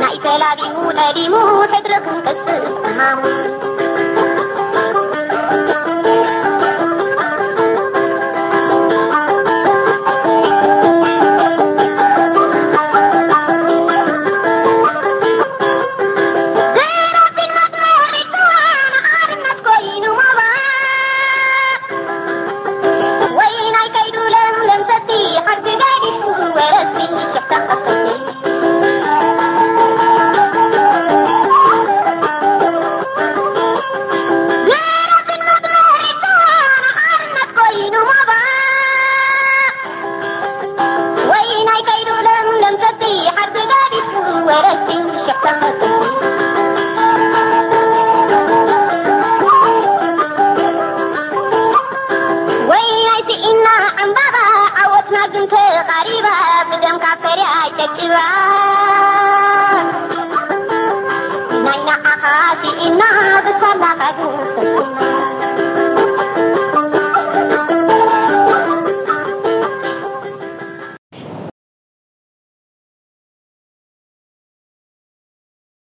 لا إله إلا هو كنت غريبة